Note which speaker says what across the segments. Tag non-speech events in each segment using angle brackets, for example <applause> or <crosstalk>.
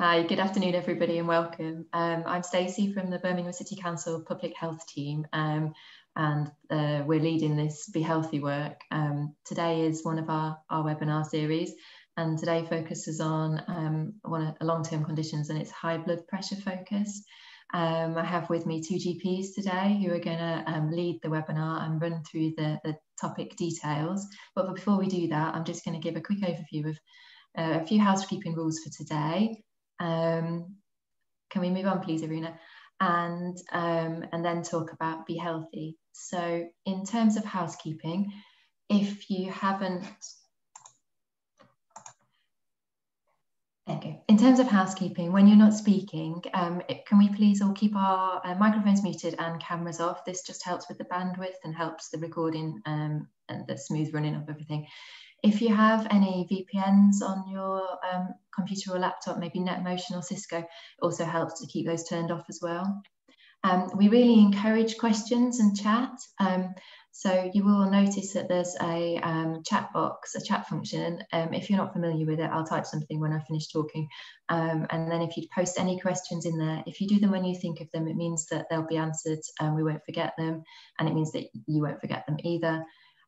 Speaker 1: Hi, good afternoon, everybody, and welcome. Um, I'm Stacey from the Birmingham City Council Public Health Team, um, and uh, we're leading this Be Healthy work. Um, today is one of our, our webinar series, and today focuses on um, one of long-term conditions, and it's high blood pressure focus. Um, I have with me two GPs today who are going to um, lead the webinar and run through the, the topic details. But before we do that, I'm just going to give a quick overview of uh, a few housekeeping rules for today. Um, can we move on, please, Aruna? And, um, and then talk about be healthy. So in terms of housekeeping, if you haven't Okay. In terms of housekeeping, when you're not speaking, um, it, can we please all keep our uh, microphones muted and cameras off? This just helps with the bandwidth and helps the recording um, and the smooth running of everything. If you have any VPNs on your um, computer or laptop, maybe NetMotion or Cisco, also helps to keep those turned off as well. Um, we really encourage questions and chat. Um, so you will notice that there's a um, chat box, a chat function. Um, if you're not familiar with it, I'll type something when I finish talking. Um, and then if you post any questions in there, if you do them when you think of them, it means that they'll be answered and we won't forget them. And it means that you won't forget them either.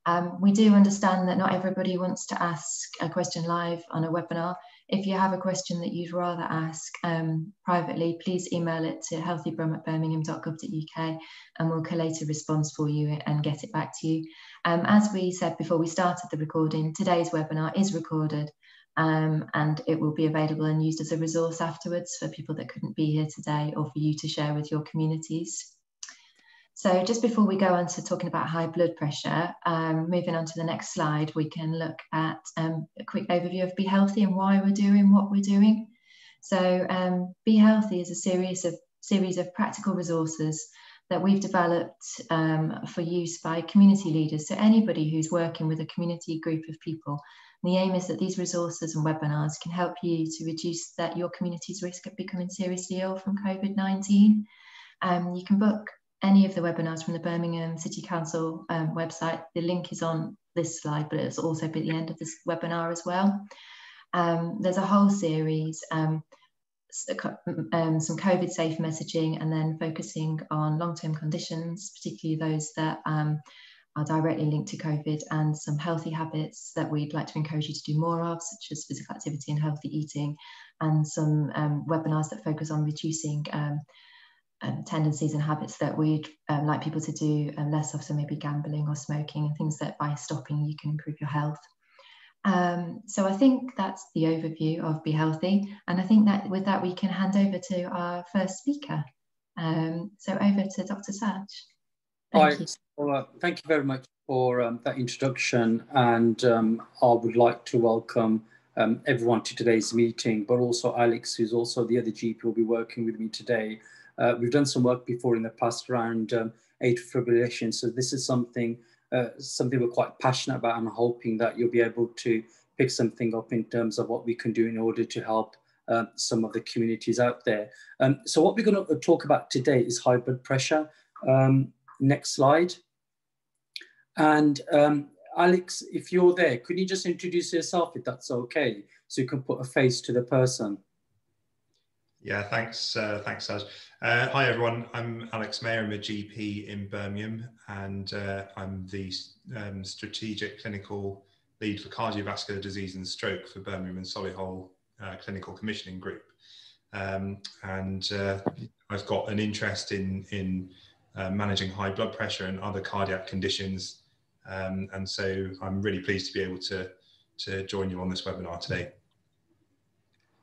Speaker 1: Um, we do understand that not everybody wants to ask a question live on a webinar. If you have a question that you'd rather ask um, privately, please email it to healthybrum at birmingham.gov.uk and we'll collate a response for you and get it back to you. Um, as we said before we started the recording, today's webinar is recorded um, and it will be available and used as a resource afterwards for people that couldn't be here today or for you to share with your communities. So just before we go on to talking about high blood pressure, um, moving on to the next slide, we can look at um, a quick overview of Be Healthy and why we're doing what we're doing. So um, Be Healthy is a series of series of practical resources that we've developed um, for use by community leaders. So anybody who's working with a community group of people. And the aim is that these resources and webinars can help you to reduce that your community's risk of becoming seriously ill from COVID-19. Um, you can book any of the webinars from the Birmingham City Council um, website. The link is on this slide, but it's also be at the end of this webinar as well. Um, there's a whole series, um, um some COVID safe messaging, and then focusing on long-term conditions, particularly those that um, are directly linked to COVID, and some healthy habits that we'd like to encourage you to do more of, such as physical activity and healthy eating, and some um, webinars that focus on reducing um, tendencies and habits that we'd um, like people to do um, less of, so maybe gambling or smoking and things that by stopping you can improve your health. Um, so I think that's the overview of Be Healthy. And I think that with that, we can hand over to our first speaker. Um, so over to Dr. Saj.
Speaker 2: Hi, well, uh, thank you very much for um, that introduction. And I would like to welcome everyone to today's meeting, but also Alex, who's also the other GP will be working with me today. Uh, we've done some work before in the past around um, atrial fibrillation. So this is something uh, something we're quite passionate about I'm hoping that you'll be able to pick something up in terms of what we can do in order to help uh, some of the communities out there. Um, so what we're going to talk about today is high blood pressure. Um, next slide. And um, Alex, if you're there, could you just introduce yourself if that's okay? So you can put a face to the person.
Speaker 3: Yeah, thanks, uh, thanks, Saj. Uh, hi, everyone. I'm Alex Meyer. I'm a GP in Birmingham, and uh, I'm the um, strategic clinical lead for cardiovascular disease and stroke for Birmingham and Solihull uh, Clinical Commissioning Group. Um, and uh, I've got an interest in in uh, managing high blood pressure and other cardiac conditions, um, and so I'm really pleased to be able to to join you on this webinar today.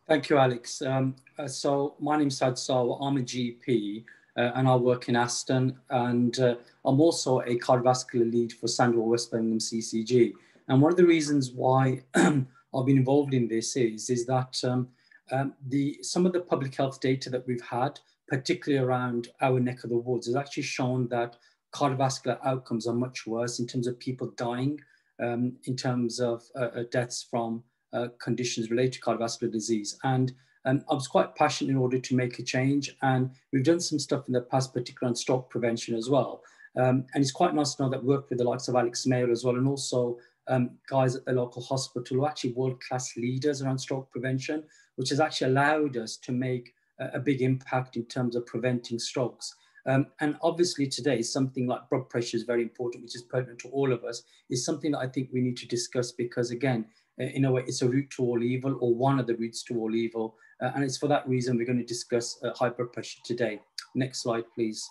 Speaker 2: Thank you, Alex. Um, uh, so my name's Saj Sarwar. I'm a GP uh, and I work in Aston and uh, I'm also a cardiovascular lead for Sandwell West Birmingham CCG. And one of the reasons why <clears throat> I've been involved in this is, is that um, um, the, some of the public health data that we've had, particularly around our neck of the woods, has actually shown that cardiovascular outcomes are much worse in terms of people dying, um, in terms of uh, uh deaths from uh, conditions related to cardiovascular disease. And um, I was quite passionate in order to make a change. And we've done some stuff in the past, particularly on stroke prevention as well. Um, and it's quite nice to know that we work with the likes of Alex Meyer as well, and also um, guys at the local hospital who are actually world-class leaders around stroke prevention. which has actually allowed us to make a, a big impact in terms of preventing strokes. Um, and obviously today, something like blood pressure is very important, which is pertinent to all of us, is something that I think we need to discuss because again, in a way, it's a root to all evil or one of the roots to all evil. Uh, and it's for that reason we're going to discuss uh, high blood pressure today. Next slide, please.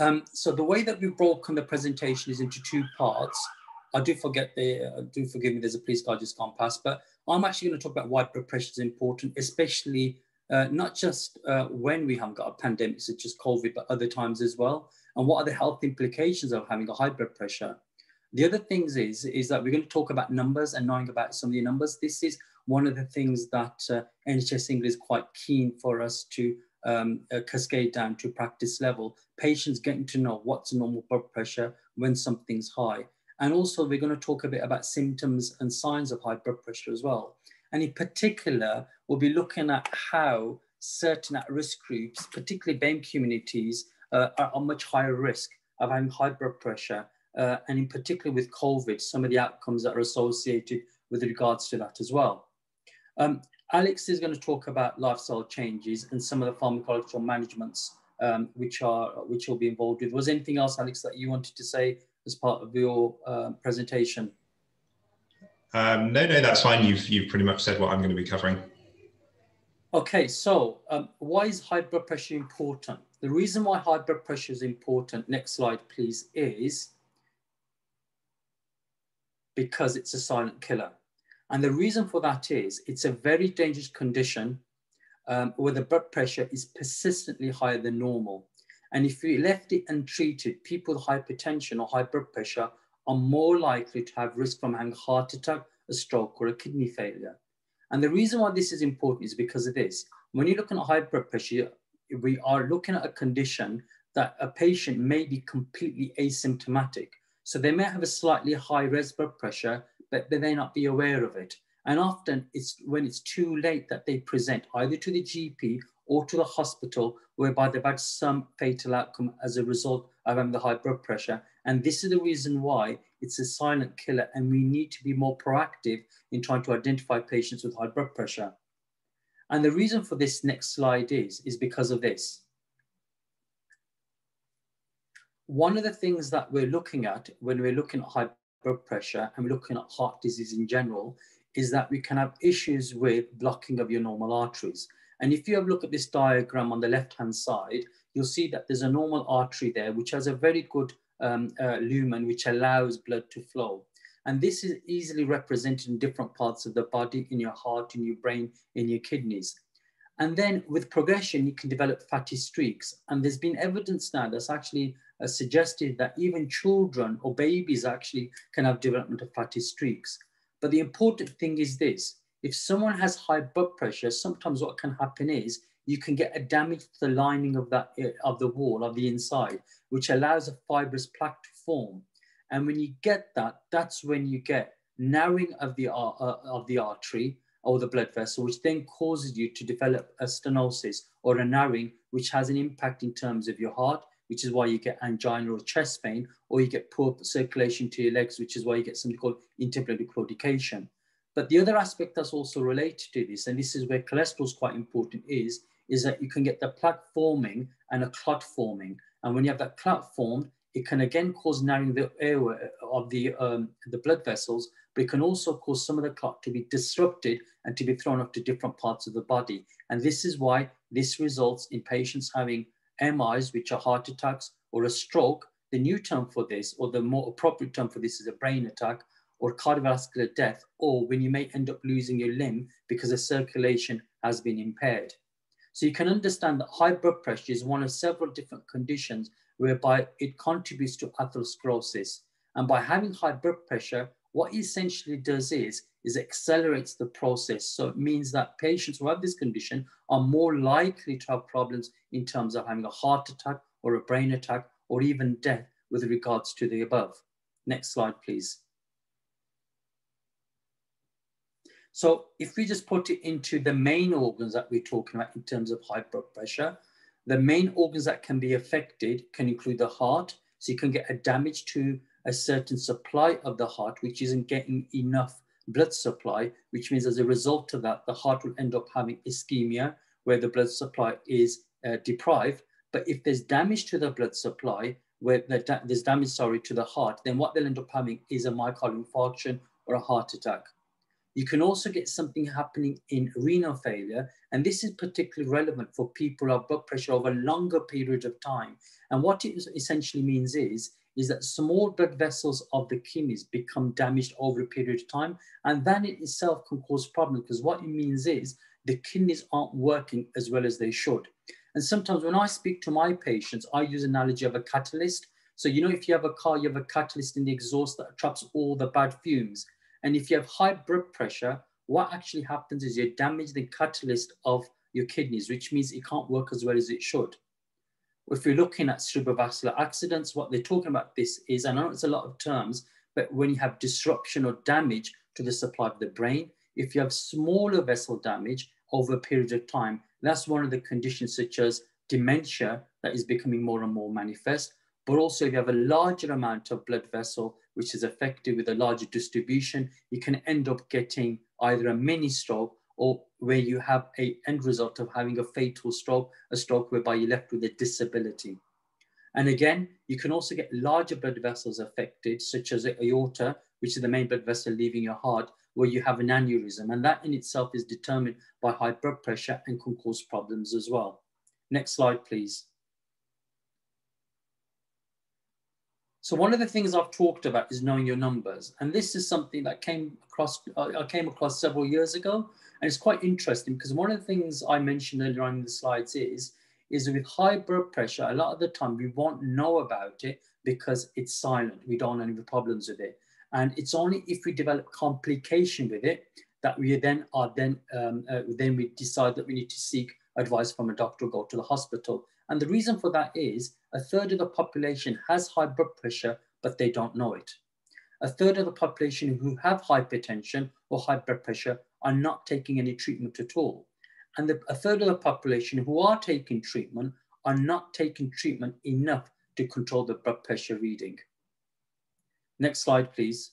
Speaker 2: Um, so the way that we've broken the presentation is into two parts. I do forget the, uh, do forgive me, there's a police car just can't pass, but I'm actually going to talk about why blood pressure is important, especially uh, not just uh, when we haven't got a pandemic such as COVID, but other times as well. And what are the health implications of having a high blood pressure? The other things is, is that we're going to talk about numbers and knowing about some of the numbers. This is one of the things that uh, NHS England is quite keen for us to um, uh, cascade down to practice level. Patients getting to know what's normal blood pressure when something's high. And also we're going to talk a bit about symptoms and signs of high blood pressure as well. And in particular, we'll be looking at how certain at-risk groups, particularly BAME communities, uh, are, are much higher risk of having high blood pressure. Uh, and in particular with COVID, some of the outcomes that are associated with regards to that as well. Um, Alex is going to talk about lifestyle changes and some of the pharmacological managements um, which are which will be involved with. Was anything else, Alex, that you wanted to say as part of your uh, presentation?
Speaker 3: Um, no, no, that's fine. You've, you've pretty much said what I'm going to be covering.
Speaker 2: Okay, so um, why is high blood pressure important? The reason why high blood pressure is important, next slide please, is because it's a silent killer. And the reason for that is it's a very dangerous condition um, where the blood pressure is persistently higher than normal. And if we left it untreated, people with hypertension or high blood pressure are more likely to have risk from having a heart attack, a stroke, or a kidney failure. And the reason why this is important is because of this. When you're looking at high blood pressure, we are looking at a condition that a patient may be completely asymptomatic. So they may have a slightly high res blood pressure, but they may not be aware of it. And often it's when it's too late that they present either to the GP or to the hospital, whereby they've had some fatal outcome as a result of having the high blood pressure. And this is the reason why it's a silent killer and we need to be more proactive in trying to identify patients with high blood pressure. And the reason for this next slide is, is because of this. One of the things that we're looking at when we're looking at high blood pressure and we're looking at heart disease in general is that we can have issues with blocking of your normal arteries. And if you have a look at this diagram on the left-hand side, you'll see that there's a normal artery there, which has a very good um, uh, lumen, which allows blood to flow. And this is easily represented in different parts of the body, in your heart, in your brain, in your kidneys. And then with progression, you can develop fatty streaks. And there's been evidence now that's actually uh, suggested that even children or babies actually can have development of fatty streaks. But the important thing is this, if someone has high blood pressure, sometimes what can happen is you can get a damage to the lining of that eh, of the wall of the inside, which allows a fibrous plaque to form. And when you get that, that's when you get narrowing of the, uh, uh, of the artery or the blood vessel, which then causes you to develop a stenosis or a narrowing, which has an impact in terms of your heart, which is why you get angina or chest pain, or you get poor circulation to your legs, which is why you get something called intermittent claudication. But the other aspect that's also related to this, and this is where cholesterol is quite important, is, is that you can get the plaque forming and a clot forming. And when you have that clot formed, it can again cause narrowing the airway of the, um, the blood vessels, but it can also cause some of the clot to be disrupted and to be thrown up to different parts of the body. And this is why this results in patients having MIs, which are heart attacks, or a stroke. The new term for this, or the more appropriate term for this, is a brain attack or cardiovascular death, or when you may end up losing your limb because the circulation has been impaired. So you can understand that high blood pressure is one of several different conditions whereby it contributes to atherosclerosis. And by having high blood pressure, what essentially does is, is accelerates the process. So it means that patients who have this condition are more likely to have problems in terms of having a heart attack or a brain attack or even death with regards to the above. Next slide, please. So if we just put it into the main organs that we're talking about in terms of high blood pressure, the main organs that can be affected can include the heart. So you can get a damage to a certain supply of the heart, which isn't getting enough blood supply, which means as a result of that, the heart will end up having ischemia, where the blood supply is uh, deprived. But if there's damage to the blood supply, where the there's damage, sorry, to the heart, then what they'll end up having is a myocardial infarction or a heart attack. You can also get something happening in renal failure, and this is particularly relevant for people who have blood pressure over a longer period of time. And what it essentially means is, is that small blood vessels of the kidneys become damaged over a period of time, and that in itself can cause problems because what it means is the kidneys aren't working as well as they should. And sometimes when I speak to my patients, I use analogy of a catalyst. So, you know, if you have a car, you have a catalyst in the exhaust that traps all the bad fumes. And if you have high blood pressure, what actually happens is you damage the catalyst of your kidneys, which means it can't work as well as it should. If you're looking at cerebrovascular accidents, what they're talking about this is, I know it's a lot of terms, but when you have disruption or damage to the supply of the brain, if you have smaller vessel damage over a period of time, that's one of the conditions such as dementia that is becoming more and more manifest. But also if you have a larger amount of blood vessel, which is affected with a larger distribution, you can end up getting either a mini stroke or where you have a end result of having a fatal stroke, a stroke whereby you're left with a disability. And again, you can also get larger blood vessels affected, such as the aorta, which is the main blood vessel leaving your heart, where you have an aneurysm. And that in itself is determined by high blood pressure and can cause problems as well. Next slide, please. So one of the things I've talked about is knowing your numbers. And this is something that came across, uh, I came across several years ago. And it's quite interesting because one of the things I mentioned earlier on in the slides is, is with high blood pressure, a lot of the time we won't know about it because it's silent. We don't have any problems with it. And it's only if we develop complication with it that we then are then um, uh, then we decide that we need to seek advice from a doctor or go to the hospital. And the reason for that is a third of the population has high blood pressure, but they don't know it. A third of the population who have hypertension or high blood pressure are not taking any treatment at all. And the, a third of the population who are taking treatment are not taking treatment enough to control the blood pressure reading. Next slide, please.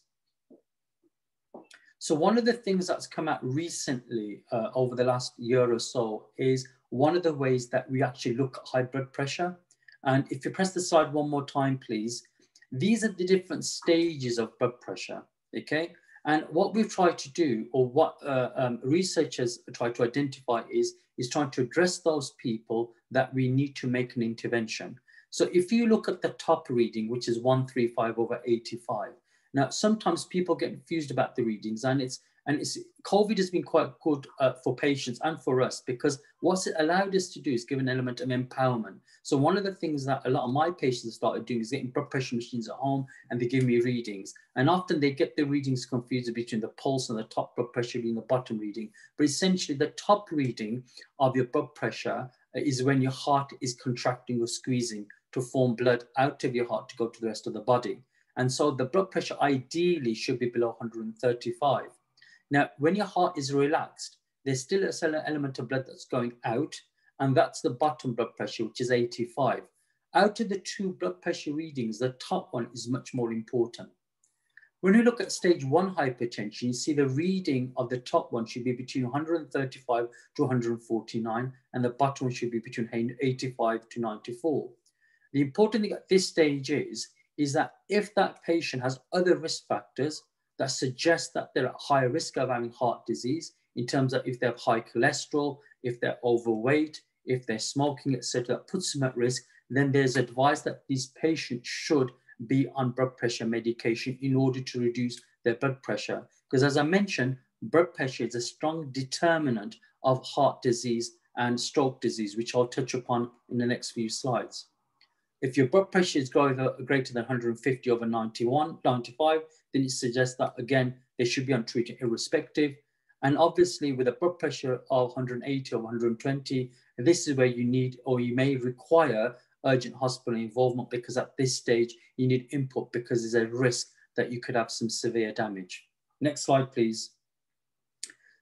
Speaker 2: So one of the things that's come out recently uh, over the last year or so is one of the ways that we actually look at high blood pressure. And if you press the slide one more time, please, these are the different stages of blood pressure, okay? And what we've tried to do, or what uh, um, researchers try to identify is, is trying to address those people that we need to make an intervention. So if you look at the top reading, which is 135 over 85, now sometimes people get confused about the readings and it's and COVID has been quite good uh, for patients and for us because what it allowed us to do is give an element of empowerment. So one of the things that a lot of my patients started doing is getting blood pressure machines at home and they give me readings. And often they get the readings confused between the pulse and the top blood pressure being the bottom reading. But essentially the top reading of your blood pressure is when your heart is contracting or squeezing to form blood out of your heart to go to the rest of the body. And so the blood pressure ideally should be below 135. Now, when your heart is relaxed, there's still a certain element of blood that's going out, and that's the bottom blood pressure, which is 85. Out of the two blood pressure readings, the top one is much more important. When we look at stage one hypertension, you see the reading of the top one should be between 135 to 149, and the bottom one should be between 85 to 94. The important thing at this stage is, is that if that patient has other risk factors that suggest that they're at higher risk of having heart disease, in terms of if they have high cholesterol, if they're overweight, if they're smoking, etc., that puts them at risk, then there's advice that these patients should be on blood pressure medication in order to reduce their blood pressure. Because as I mentioned, blood pressure is a strong determinant of heart disease and stroke disease, which I'll touch upon in the next few slides. If your blood pressure is greater than 150 over 91, 95, then it suggests that again, they should be on treatment irrespective. And obviously with a blood pressure of 180 or 120, this is where you need or you may require urgent hospital involvement because at this stage you need input because there's a risk that you could have some severe damage. Next slide, please.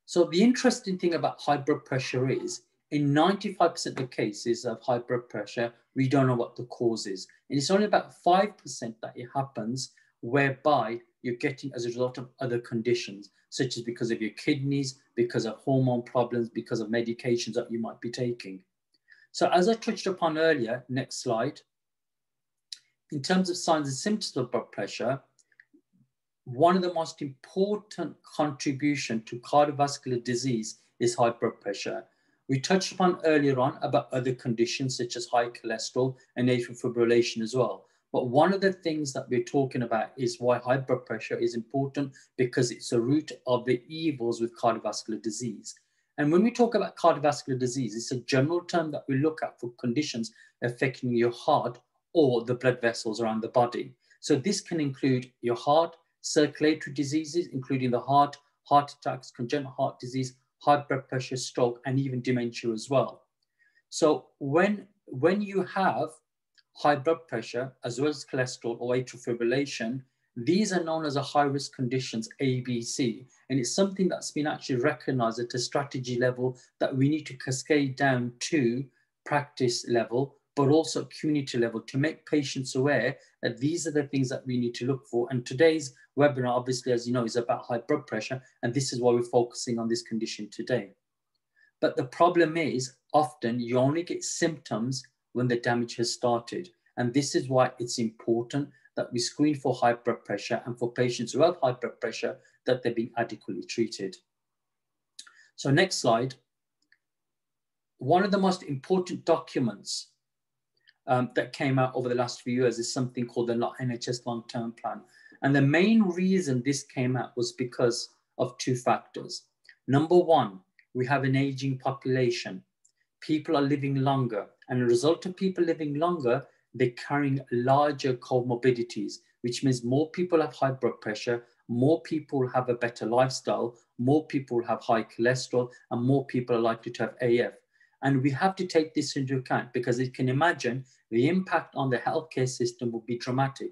Speaker 2: So the interesting thing about high blood pressure is in 95% of cases of high blood pressure, we don't know what the cause is. And it's only about 5% that it happens whereby you're getting as a result of other conditions, such as because of your kidneys, because of hormone problems, because of medications that you might be taking. So as I touched upon earlier, next slide, in terms of signs and symptoms of blood pressure, one of the most important contribution to cardiovascular disease is high blood pressure. We touched upon earlier on about other conditions such as high cholesterol and atrial fibrillation as well. But one of the things that we're talking about is why high blood pressure is important because it's a root of the evils with cardiovascular disease. And when we talk about cardiovascular disease, it's a general term that we look at for conditions affecting your heart or the blood vessels around the body. So this can include your heart, circulatory diseases, including the heart, heart attacks, congenital heart disease, high blood pressure, stroke, and even dementia as well. So when, when you have high blood pressure, as well as cholesterol or atrial fibrillation, these are known as a high risk conditions, ABC, and it's something that's been actually recognized at a strategy level that we need to cascade down to practice level, but also community level to make patients aware that these are the things that we need to look for. And today's webinar, obviously, as you know, is about high blood pressure, and this is why we're focusing on this condition today. But the problem is often you only get symptoms when the damage has started. And this is why it's important that we screen for high blood pressure and for patients who have high blood pressure that they're being adequately treated. So next slide. One of the most important documents um, that came out over the last few years is something called the NHS long-term plan. And the main reason this came out was because of two factors. Number one, we have an aging population. People are living longer. And as a result of people living longer, they're carrying larger comorbidities, which means more people have high blood pressure, more people have a better lifestyle, more people have high cholesterol, and more people are likely to have AF. And we have to take this into account because you can imagine the impact on the healthcare system will be dramatic.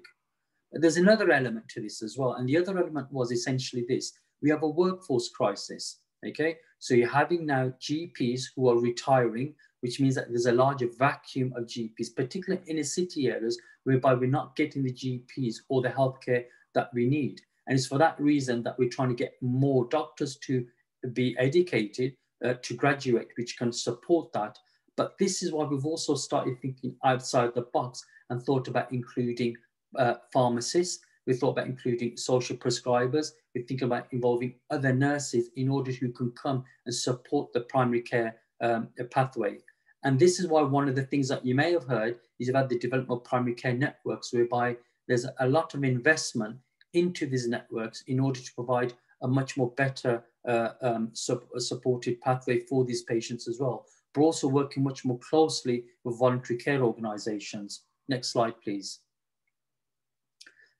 Speaker 2: But there's another element to this as well. And the other element was essentially this. We have a workforce crisis, okay? So you're having now GPs who are retiring, which means that there's a larger vacuum of GPs, particularly in the city areas, whereby we're not getting the GPs or the healthcare that we need. And it's for that reason that we're trying to get more doctors to be educated, uh, to graduate, which can support that. But this is why we've also started thinking outside the box and thought about including uh, pharmacists. We thought about including social prescribers. We think about involving other nurses in order who can come and support the primary care um, pathway. And this is why one of the things that you may have heard is about the development of primary care networks, whereby there's a lot of investment into these networks in order to provide a much more better uh, um, supported pathway for these patients as well. But also working much more closely with voluntary care organizations. Next slide, please.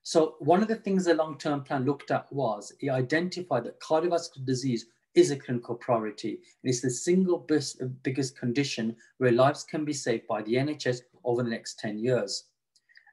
Speaker 2: So one of the things the long-term plan looked at was it identified that cardiovascular disease is a clinical priority. And it's the single best, biggest condition where lives can be saved by the NHS over the next 10 years.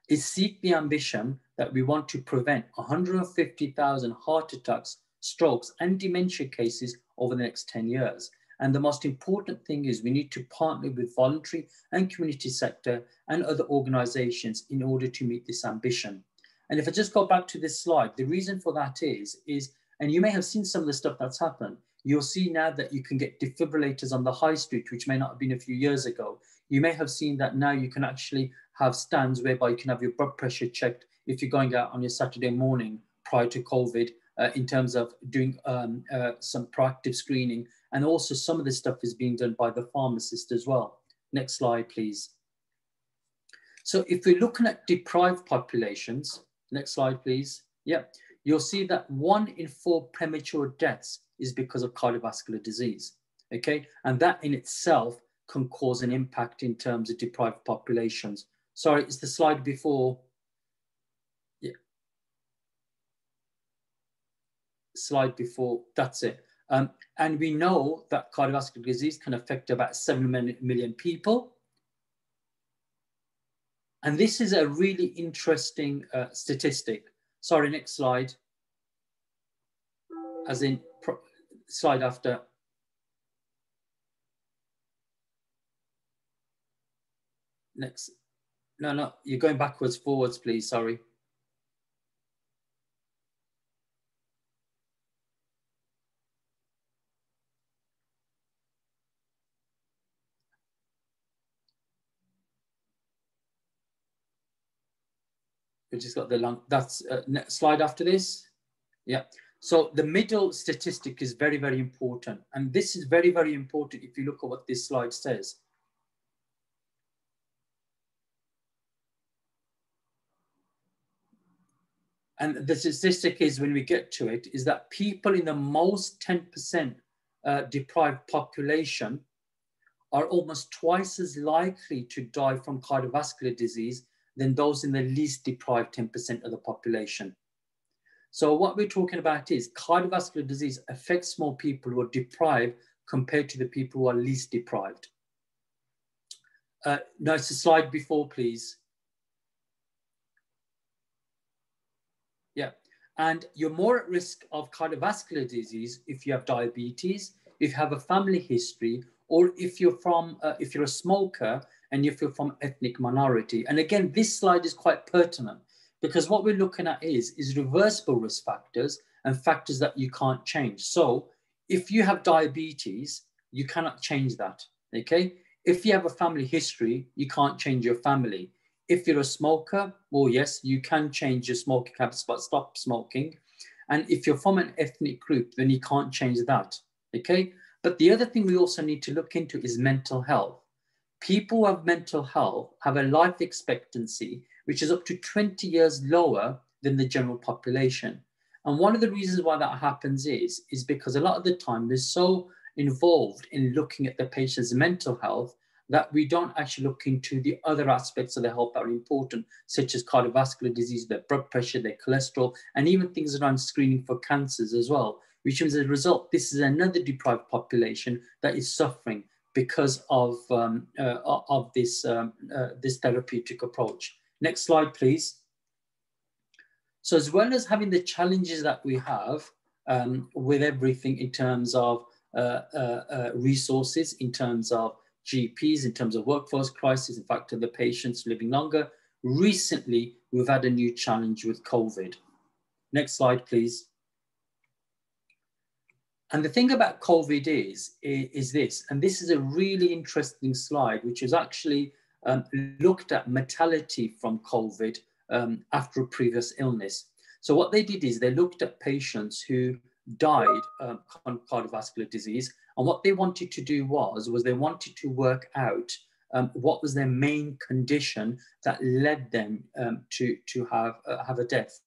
Speaker 2: It seek the ambition that we want to prevent 150,000 heart attacks, strokes, and dementia cases over the next 10 years. And the most important thing is we need to partner with voluntary and community sector and other organizations in order to meet this ambition. And if I just go back to this slide, the reason for that is, is, and you may have seen some of the stuff that's happened. You'll see now that you can get defibrillators on the high street, which may not have been a few years ago. You may have seen that now you can actually have stands whereby you can have your blood pressure checked if you're going out on your Saturday morning prior to COVID uh, in terms of doing um, uh, some proactive screening. And also some of this stuff is being done by the pharmacist as well. Next slide, please. So if we're looking at deprived populations, Next slide, please. Yeah, you'll see that one in four premature deaths is because of cardiovascular disease. Okay, and that in itself can cause an impact in terms of deprived populations. Sorry, it's the slide before. Yeah. Slide before, that's it. Um, and we know that cardiovascular disease can affect about 7 million people. And this is a really interesting uh, statistic. Sorry, next slide. As in slide after. Next. No, no, you're going backwards, forwards, please. Sorry. We just got the long, that's uh, slide after this. Yeah. So the middle statistic is very, very important. And this is very, very important if you look at what this slide says. And the statistic is when we get to it, is that people in the most 10% uh, deprived population are almost twice as likely to die from cardiovascular disease than those in the least deprived 10% of the population. So what we're talking about is cardiovascular disease affects more people who are deprived compared to the people who are least deprived. Uh, no, it's a slide before, please. Yeah, and you're more at risk of cardiovascular disease if you have diabetes, if you have a family history, or if you're from, uh, if you're a smoker and if you're from ethnic minority. And again, this slide is quite pertinent because what we're looking at is, is reversible risk factors and factors that you can't change. So if you have diabetes, you cannot change that, okay? If you have a family history, you can't change your family. If you're a smoker, well, yes, you can change your smoking habits, but stop smoking. And if you're from an ethnic group, then you can't change that, okay? But the other thing we also need to look into is mental health. People have mental health have a life expectancy which is up to 20 years lower than the general population. And one of the reasons why that happens is, is because a lot of the time they're so involved in looking at the patient's mental health that we don't actually look into the other aspects of their health that are important, such as cardiovascular disease, their blood pressure, their cholesterol, and even things around screening for cancers as well which means as a result, this is another deprived population that is suffering because of, um, uh, of this, um, uh, this therapeutic approach. Next slide, please. So as well as having the challenges that we have um, with everything in terms of uh, uh, uh resources, in terms of GPs, in terms of workforce crisis, in fact, of the patients living longer, recently we've had a new challenge with COVID. Next slide, please. And the thing about COVID is, is this, and this is a really interesting slide, which is actually um, looked at mortality from COVID um, after a previous illness. So what they did is they looked at patients who died um, cardiovascular disease, and what they wanted to do was, was they wanted to work out um, what was their main condition that led them um, to, to have, uh, have a death.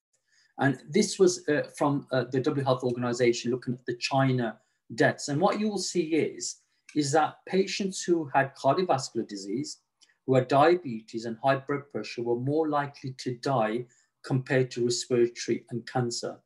Speaker 2: And this was uh, from uh, the W Health Organization looking at the China deaths. And what you will see is, is that patients who had cardiovascular disease, who had diabetes and high blood pressure were more likely to die compared to respiratory and cancer.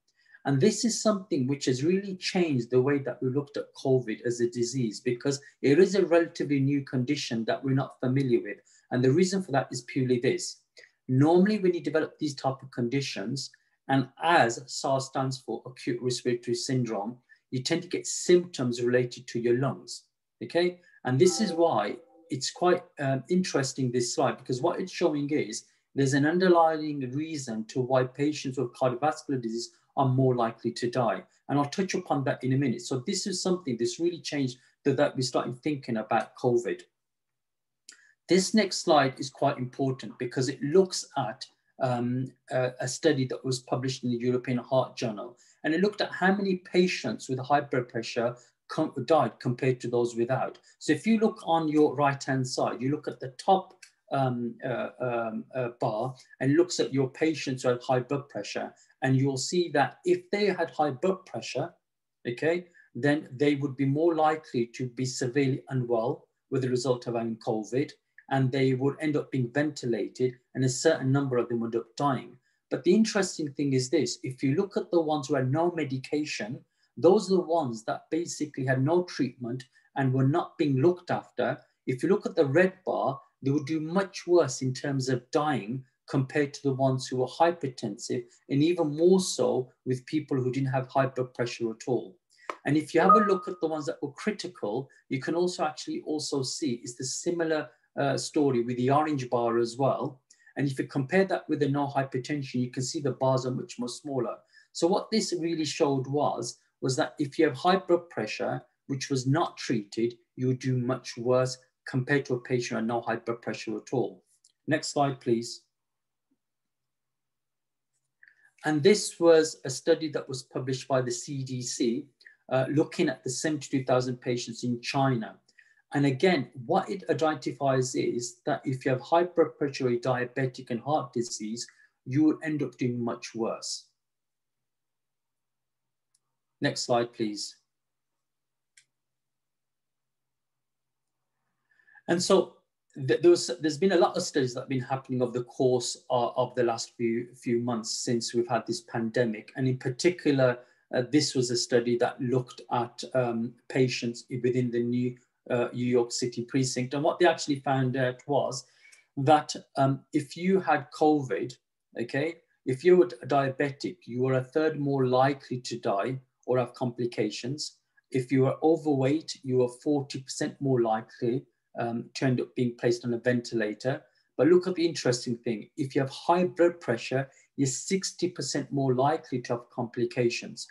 Speaker 2: And this is something which has really changed the way that we looked at COVID as a disease because it is a relatively new condition that we're not familiar with. And the reason for that is purely this. Normally, when you develop these type of conditions, and as SARS stands for acute respiratory syndrome, you tend to get symptoms related to your lungs. Okay. And this is why it's quite um, interesting, this slide, because what it's showing is there's an underlying reason to why patients with cardiovascular disease are more likely to die. And I'll touch upon that in a minute. So this is something that's really changed that, that we started thinking about COVID. This next slide is quite important because it looks at um, a, a, study that was published in the European Heart Journal. And it looked at how many patients with high blood pressure com died compared to those without. So if you look on your right-hand side, you look at the top um, uh, um, uh, bar and looks at your patients who have high blood pressure, and you'll see that if they had high blood pressure, okay, then they would be more likely to be severely unwell with the result of having COVID and they would end up being ventilated and a certain number of them would end up dying. But the interesting thing is this, if you look at the ones who had no medication, those are the ones that basically had no treatment and were not being looked after. If you look at the red bar, they would do much worse in terms of dying compared to the ones who were hypertensive and even more so with people who didn't have high blood pressure at all. And if you have a look at the ones that were critical, you can also actually also see is the similar uh, story with the orange bar as well. And if you compare that with the no hypertension, you can see the bars are much more smaller. So what this really showed was, was that if you have high blood pressure, which was not treated, you would do much worse compared to a patient with no high blood pressure at all. Next slide, please. and this was a study that was published by the CDC, uh, looking at the 72,000 patients in China. And again, what it identifies is that if you have blood diabetic and heart disease, you will end up doing much worse. Next slide, please. And so th there's, there's been a lot of studies that have been happening over the course of, of the last few, few months since we've had this pandemic. And in particular, uh, this was a study that looked at um, patients within the New, uh, New York City precinct. And what they actually found out was that um, if you had COVID, okay, if you were diabetic, you were a third more likely to die or have complications. If you were overweight, you were 40% more likely um, to end up being placed on a ventilator. But look at the interesting thing. If you have high blood pressure, you're 60% more likely to have complications.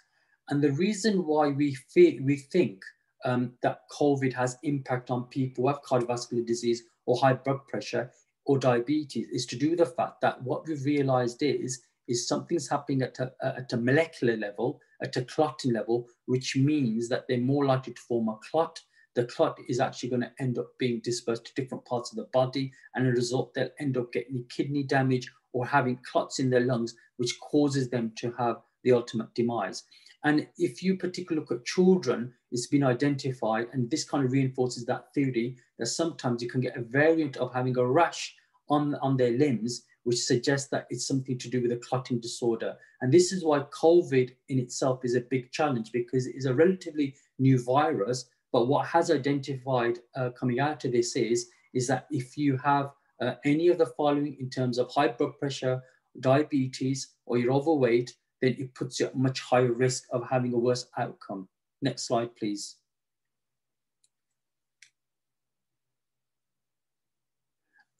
Speaker 2: And the reason why we, we think um, that COVID has impact on people who have cardiovascular disease or high blood pressure or diabetes is to do with the fact that what we've realized is, is something's happening at a, at a molecular level, at a clotting level, which means that they're more likely to form a clot. The clot is actually going to end up being dispersed to different parts of the body, and as a result, they'll end up getting kidney damage or having clots in their lungs, which causes them to have the ultimate demise. And if you particularly look at children, it's been identified, and this kind of reinforces that theory that sometimes you can get a variant of having a rash on, on their limbs, which suggests that it's something to do with a clotting disorder. And this is why COVID in itself is a big challenge because it is a relatively new virus. But what has identified uh, coming out of this is, is that if you have uh, any of the following in terms of high blood pressure, diabetes, or you're overweight, then it puts you at much higher risk of having a worse outcome. Next slide, please.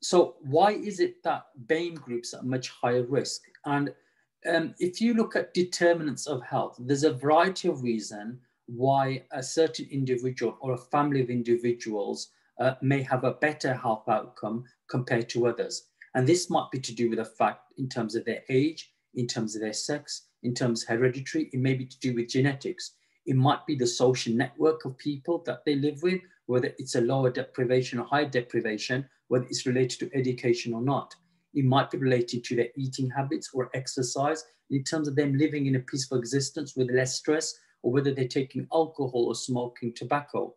Speaker 2: So why is it that BAME groups are much higher risk? And um, if you look at determinants of health, there's a variety of reasons why a certain individual or a family of individuals uh, may have a better health outcome compared to others. And this might be to do with the fact in terms of their age, in terms of their sex, in terms of hereditary, it may be to do with genetics. It might be the social network of people that they live with, whether it's a lower deprivation or higher deprivation, whether it's related to education or not. It might be related to their eating habits or exercise in terms of them living in a peaceful existence with less stress or whether they're taking alcohol or smoking tobacco.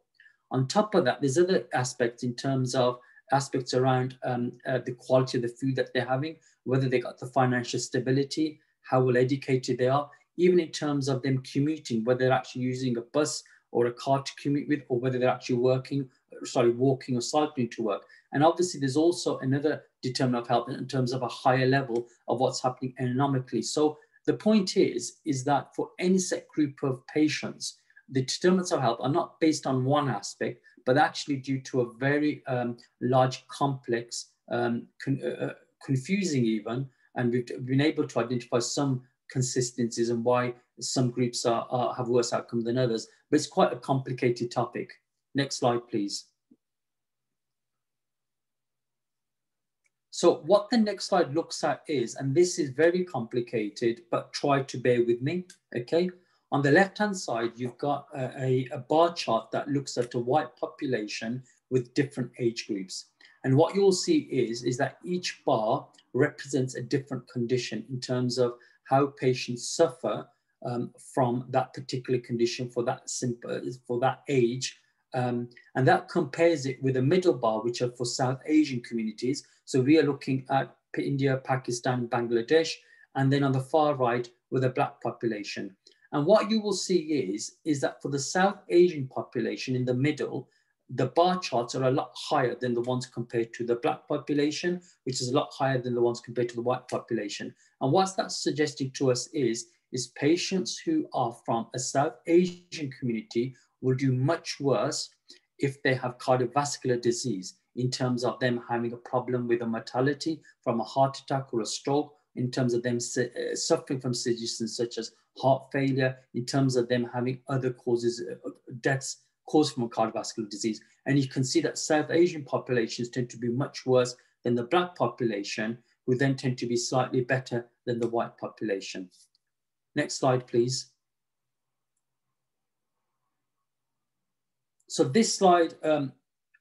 Speaker 2: On top of that, there's other aspects in terms of aspects around um, uh, the quality of the food that they're having, whether they got the financial stability, how well educated they are, even in terms of them commuting, whether they're actually using a bus or a car to commute with, or whether they're actually working, sorry, walking or cycling to work. And obviously, there's also another determinant of health in terms of a higher level of what's happening economically. So the point is, is that for any set group of patients, the determinants of health are not based on one aspect, but actually due to a very um, large, complex, um, con uh, uh confusing even and we've been able to identify some consistencies and why some groups are, are, have worse outcome than others. But it's quite a complicated topic. Next slide, please. So what the next slide looks at is, and this is very complicated, but try to bear with me, okay? On the left-hand side, you've got a, a, bar chart that looks at a white population with different age groups. And what you'll see is, is that each bar represents a different condition in terms of how patients suffer um, from that particular condition for that simple, for that age. Um, and that compares it with a middle bar, which are for South Asian communities. So we are looking at India, Pakistan, Bangladesh, and then on the far right with a black population. And what you will see is, is that for the South Asian population in the middle, the bar charts are a lot higher than the ones compared to the black population, which is a lot higher than the ones compared to the white population. And what that's suggesting to us is, is patients who are from a South Asian community will do much worse if they have cardiovascular disease in terms of them having a problem with a mortality from a heart attack or a stroke, in terms of them uh, suffering from situations such as heart failure, in terms of them having other causes, uh, deaths caused from a cardiovascular disease. And you can see that South Asian populations tend to be much worse than the black population, who then tend to be slightly better than the white population. Next slide, please. So this slide um,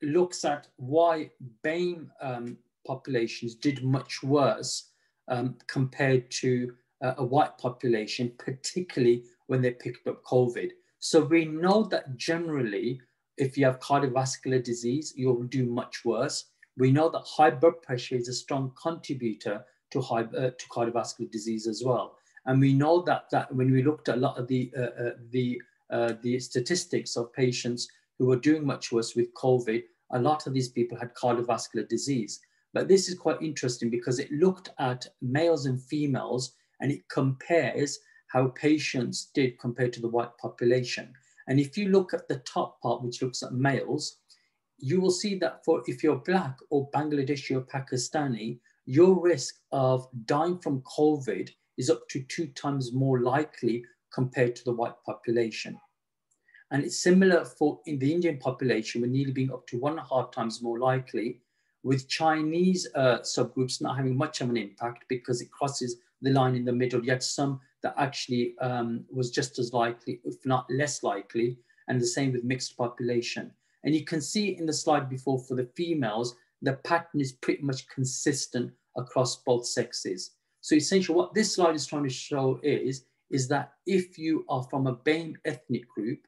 Speaker 2: looks at why BAME um, populations did much worse um, compared to uh, a white population, particularly when they picked up COVID. So we know that generally, if you have cardiovascular disease, you'll do much worse. We know that high blood pressure is a strong contributor to, high, uh, to cardiovascular disease as well. And we know that, that when we looked at a lot of the, uh, uh the, uh, the statistics of patients who were doing much worse with COVID, a lot of these people had cardiovascular disease. But this is quite interesting because it looked at males and females and it compares how patients did compared to the white population. And if you look at the top part, which looks at males, you will see that for if you're black or Bangladeshi or Pakistani, your risk of dying from COVID is up to two times more likely compared to the white population. And it's similar for in the Indian population, we're nearly being up to one and a half times more likely, with Chinese uh, subgroups not having much of an impact because it crosses the line in the middle, yet some that actually um, was just as likely, if not less likely, and the same with mixed population. And you can see in the slide before for the females, the pattern is pretty much consistent across both sexes. So essentially what this slide is trying to show is, is that if you are from a BAME ethnic group,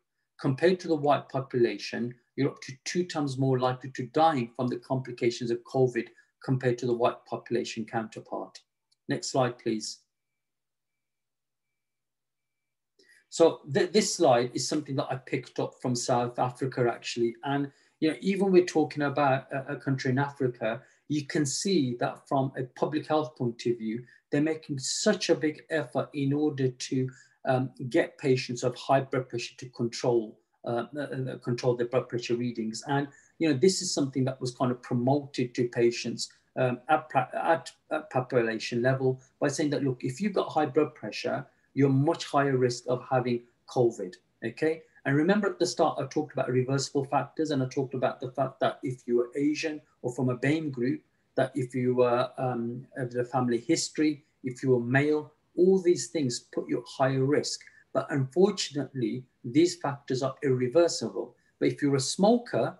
Speaker 2: compared to the white population, you're up to two times more likely to die from the complications of COVID compared to the white population counterpart. Next slide, please. So th this slide is something that I picked up from South Africa, actually. And you know, even we're talking about a, a country in Africa, you can see that from a public health point of view, they're making such a big effort in order to um, get patients of high blood pressure to control uh, uh, uh, control their blood pressure readings. And you know, this is something that was kind of promoted to patients um, at, at, at, population level by saying that look, if you've got high blood pressure, you're much higher risk of having COVID. Okay. And remember at the start, I talked about reversible factors and I talked about the fact that if you were Asian or from a BAME group, that if you were um, of the family history, if you were male, all these things put you at higher risk. But unfortunately, these factors are irreversible. But if you're a smoker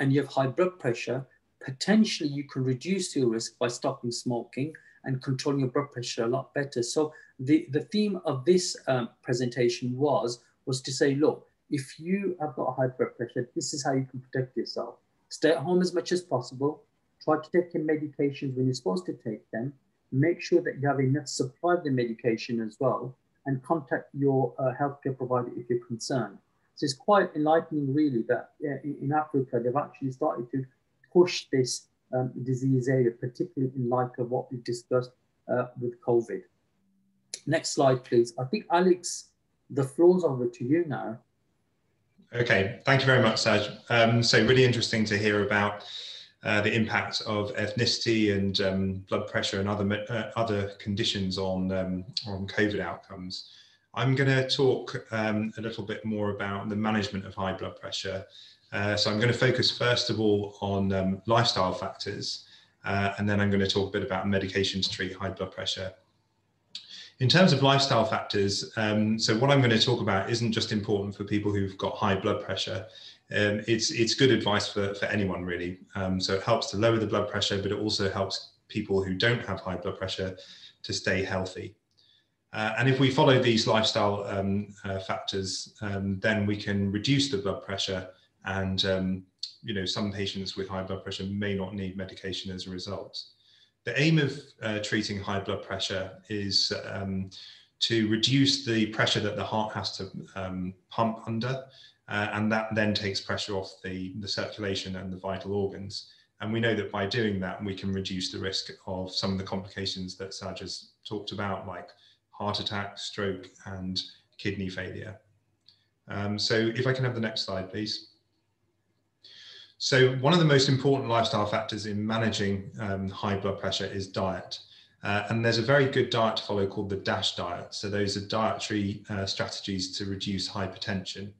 Speaker 2: and you have high blood pressure, potentially you can reduce your risk by stopping smoking and controlling your blood pressure a lot better. So the, the theme of this um, presentation was, was to say, look, if you have got high blood pressure, this is how you can protect yourself. Stay at home as much as possible. Try to take your medications when you're supposed to take them make sure that you have enough supply of the medication as well, and contact your uh, healthcare provider if you're concerned. So it's quite enlightening, really, that uh, in Africa they've actually started to push this um, disease area, particularly in light of what we've discussed uh, with COVID. Next slide, please. I think, Alex, the floor's over to you now.
Speaker 3: Okay, thank you very much, Saj. Um, so really interesting to hear about uh, the impact of ethnicity and um, blood pressure and other uh, other conditions on um, on COVID outcomes. I'm going to talk um, a little bit more about the management of high blood pressure. Uh, so I'm going to focus first of all on um, lifestyle factors, uh, and then I'm going to talk a bit about medication to treat high blood pressure. In terms of lifestyle factors, um, so what I'm going to talk about isn't just important for people who've got high blood pressure um, it's it's good advice for, for anyone really. Um, so it helps to lower the blood pressure, but it also helps people who don't have high blood pressure to stay healthy. Uh, and if we follow these lifestyle um, uh, factors, um, then we can reduce the blood pressure. And um, you know, some patients with high blood pressure may not need medication as a result. The aim of uh, treating high blood pressure is um, to reduce the pressure that the heart has to pump under uh, and that then takes pressure off the, the circulation and the vital organs. And we know that by doing that, we can reduce the risk of some of the complications that Saj has talked about, like heart attack, stroke, and kidney failure. Um, so if I can have the next slide, please. So one of the most important lifestyle factors in managing um, high blood pressure is diet. Uh, and there's a very good diet to follow called the DASH diet. So those are dietary uh, strategies to reduce hypertension.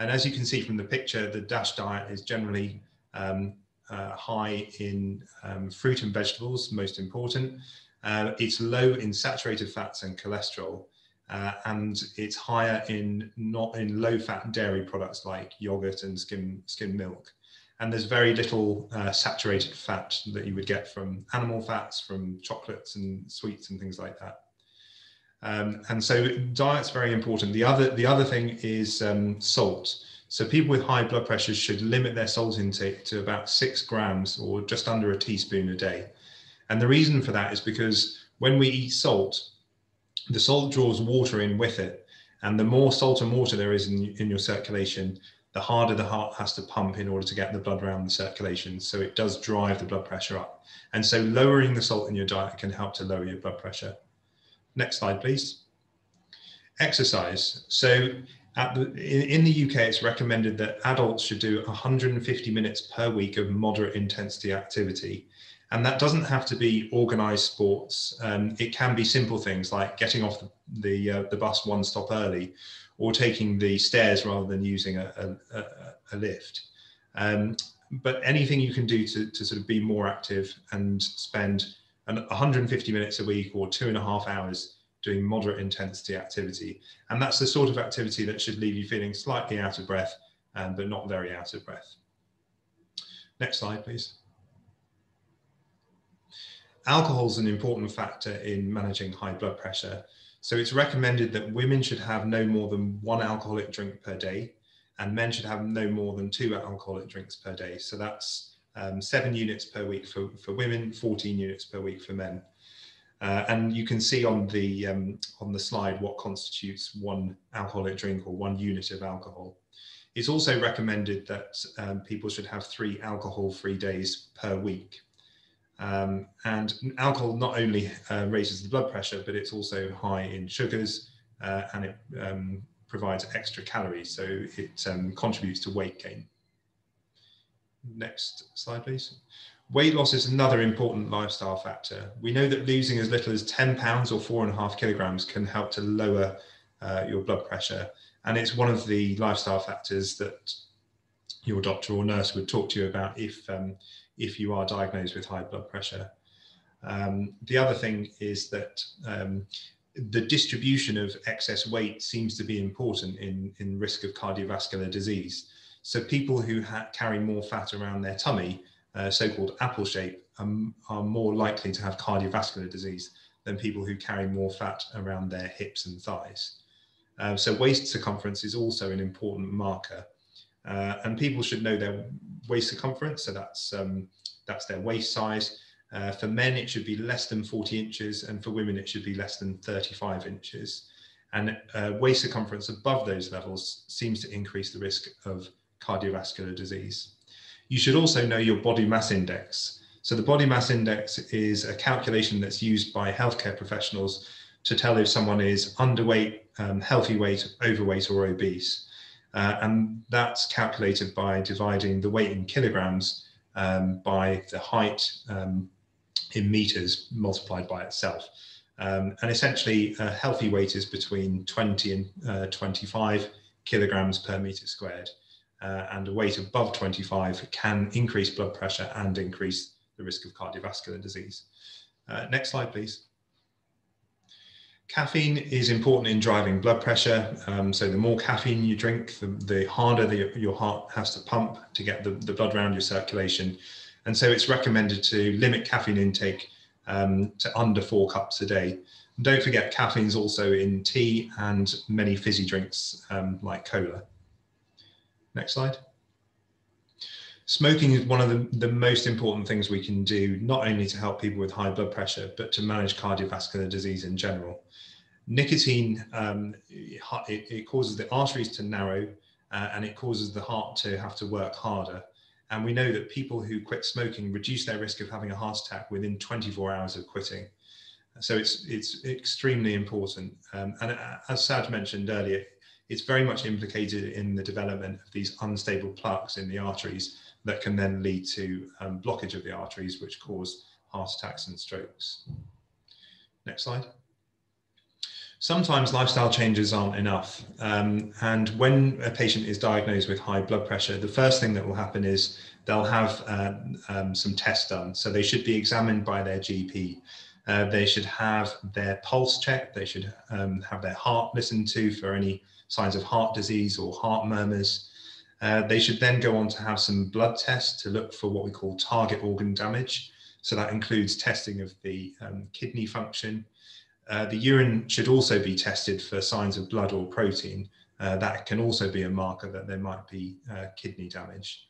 Speaker 3: And as you can see from the picture, the DASH diet is generally um, uh, high in um, fruit and vegetables, most important, Uh, it's low in saturated fats and cholesterol, uh, and it's higher in not in low fat dairy products like yogurt and skim skim milk. And there's very little uh, saturated fat that you would get from animal fats, from chocolates and sweets and things like that. Um, and so diet's very important. The other the other thing is um, salt. So people with high blood pressure should limit their salt intake to about six grams or just under a teaspoon a day. And the reason for that is because when we eat salt, the salt draws water in with it. And the more salt and water there is in, in your circulation, the harder the heart has to pump in order to get the blood around the circulation. So it does drive the blood pressure up. And so lowering the salt in your diet can help to lower your blood pressure. Next slide, please. Exercise. So the, in, in, the UK, it's recommended that adults should do 150 minutes per week of moderate intensity activity. And that doesn't have to be organized sports. Um, it can be simple things like getting off the, the, uh, the, bus one stop early or taking the stairs rather than using a, a, a lift. Um, but anything you can do to, to sort of be more active and spend an 150 minutes a week or two and a half hours doing moderate intensity activity. And that's the sort of activity that should leave you feeling slightly out of breath, um, but not very out of breath. Next slide, please. Alcohol is an important factor in managing high blood pressure. So it's recommended that women should have no more than one alcoholic drink per day, and men should have no more than two alcoholic drinks per day. So that's um, seven units per week for, for women, 14 units per week for men. Uh, and you can see on the um, on the slide what constitutes one alcoholic drink or one unit of alcohol. It's also recommended that um, people should have three alcohol-free days per week. Um, and alcohol not only uh, raises the blood pressure, but it's also high in sugars uh, and it um, provides extra calories, so it um, contributes to weight gain. Next slide, please. Weight loss is another important lifestyle factor. We know that losing as little as 10 pounds or four and a half kilograms can help to lower uh, your blood pressure. And it's one of the lifestyle factors that your doctor or nurse would talk to you about if, um, if you are diagnosed with high blood pressure. Um, the other thing is that um, the distribution of excess weight seems to be important in, in risk of cardiovascular disease. So people who carry more fat around their tummy uh, so-called apple shape um, are more likely to have cardiovascular disease than people who carry more fat around their hips and thighs. Uh, so waist circumference is also an important marker. Uh, and people should know their waist circumference, so that's, um, that's their waist size. Uh, for men, it should be less than 40 inches, and for women, it should be less than 35 inches. And uh, waist circumference above those levels seems to increase the risk of cardiovascular disease. You should also know your body mass index. So the body mass index is a calculation that's used by healthcare professionals to tell if someone is underweight, um, healthy weight, overweight or obese. Uh, and that's calculated by dividing the weight in kilograms um, by the height um, in meters multiplied by itself. Um, and essentially a healthy weight is between 20 and uh, 25 kilograms per meter squared uh, and a weight above 25 can increase blood pressure and increase the risk of cardiovascular disease. Uh, next slide, please. Caffeine is important in driving blood pressure. Um, so the more caffeine you drink, the, the harder the, your heart has to pump to get the, the blood around your circulation. And so it's recommended to limit caffeine intake um, to under four cups a day. And don't forget, caffeine is also in tea and many fizzy drinks um, like cola. Next slide. Smoking is one of the, the most important things we can do, not only to help people with high blood pressure, but to manage cardiovascular disease in general. Nicotine, um, it, it, causes the arteries to narrow uh, and it causes the heart to have to work harder. And we know that people who quit smoking reduce their risk of having a heart attack within 24 hours of quitting. So it's, it's extremely important. Um, and uh, as Saj mentioned earlier, it's very much implicated in the development of these unstable plaques in the arteries that can then lead to um, blockage of the arteries, which cause heart attacks and strokes. Next slide. Sometimes lifestyle changes aren't enough. Um, and when a patient is diagnosed with high blood pressure, the first thing that will happen is they'll have uh, um, some tests done. So they should be examined by their GP. Uh, they should have their pulse checked. They should um, have their heart listened to for any signs of heart disease or heart murmurs. Uh, they should then go on to have some blood tests to look for what we call target organ damage. So that includes testing of the um, kidney function. Uh, the urine should also be tested for signs of blood or protein. Uh, that can also be a marker that there might be uh, kidney damage.